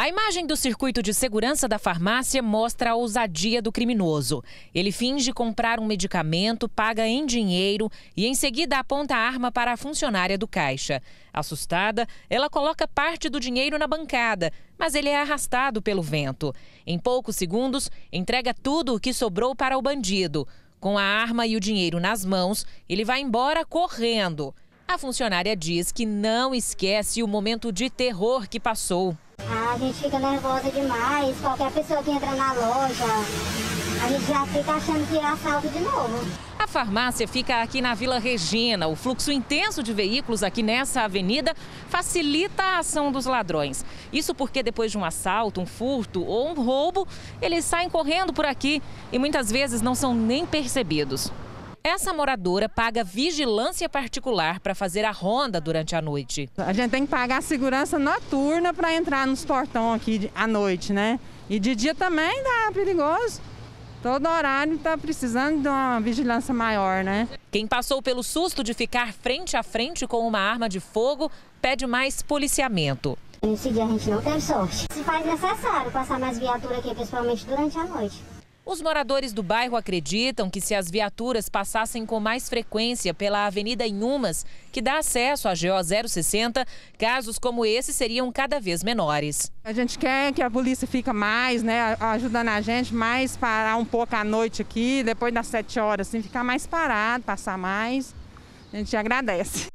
A imagem do circuito de segurança da farmácia mostra a ousadia do criminoso. Ele finge comprar um medicamento, paga em dinheiro e em seguida aponta a arma para a funcionária do caixa. Assustada, ela coloca parte do dinheiro na bancada, mas ele é arrastado pelo vento. Em poucos segundos, entrega tudo o que sobrou para o bandido. Com a arma e o dinheiro nas mãos, ele vai embora correndo. A funcionária diz que não esquece o momento de terror que passou. A gente fica nervosa demais. Qualquer pessoa que entra na loja, a gente já fica achando que é assalto de novo. A farmácia fica aqui na Vila Regina. O fluxo intenso de veículos aqui nessa avenida facilita a ação dos ladrões. Isso porque depois de um assalto, um furto ou um roubo, eles saem correndo por aqui e muitas vezes não são nem percebidos. Essa moradora paga vigilância particular para fazer a ronda durante a noite. A gente tem que pagar a segurança noturna para entrar nos portão aqui à noite, né? E de dia também dá perigoso. Todo horário está precisando de uma vigilância maior, né? Quem passou pelo susto de ficar frente a frente com uma arma de fogo pede mais policiamento. Nesse dia a gente não teve sorte. Se faz necessário passar mais viatura aqui, principalmente durante a noite. Os moradores do bairro acreditam que se as viaturas passassem com mais frequência pela Avenida Inhumas, que dá acesso à GO 060, casos como esse seriam cada vez menores. A gente quer que a polícia fique mais, né, ajudando a gente, mais parar um pouco à noite aqui, depois das sete horas, assim, ficar mais parado, passar mais. A gente agradece.